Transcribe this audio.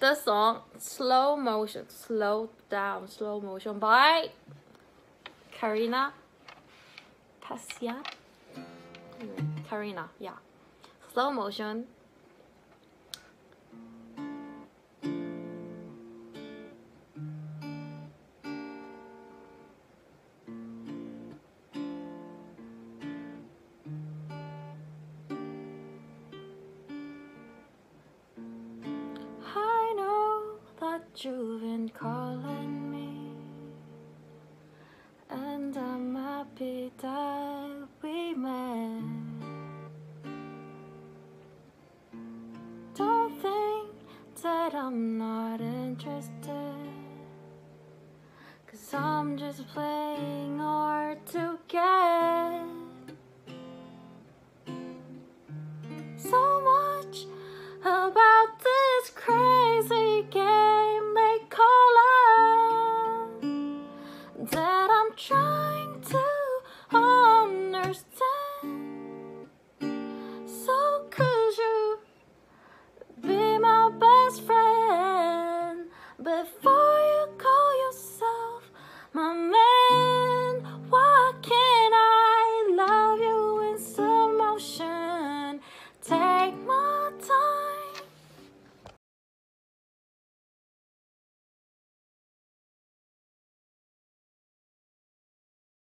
the song Slow Motion, Slow Down, Slow Motion by Karina Pasian. Karina, yeah. Slow motion. You've been calling me, and I'm happy that we met. Don't think that I'm not interested, cause I'm just playing hard to get. So much about friend before